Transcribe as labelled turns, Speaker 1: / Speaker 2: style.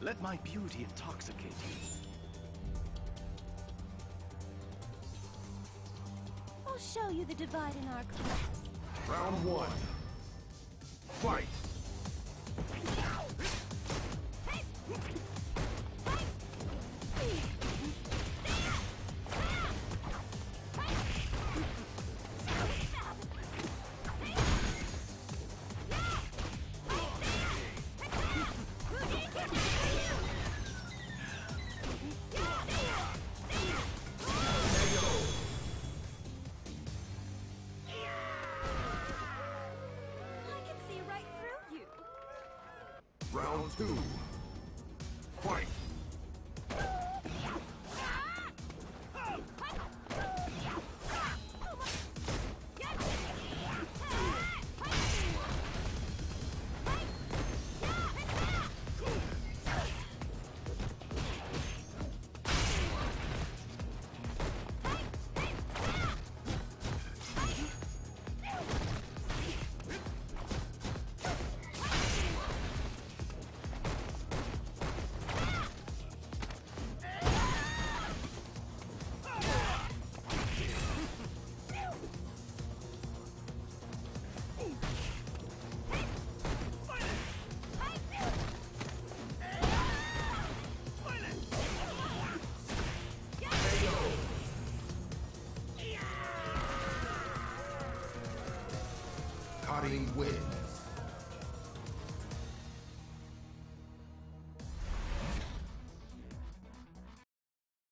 Speaker 1: Let my beauty intoxicate you.
Speaker 2: I'll show you the divide in our class.
Speaker 3: Round one. Fight! Round two. Fight! Cutting win.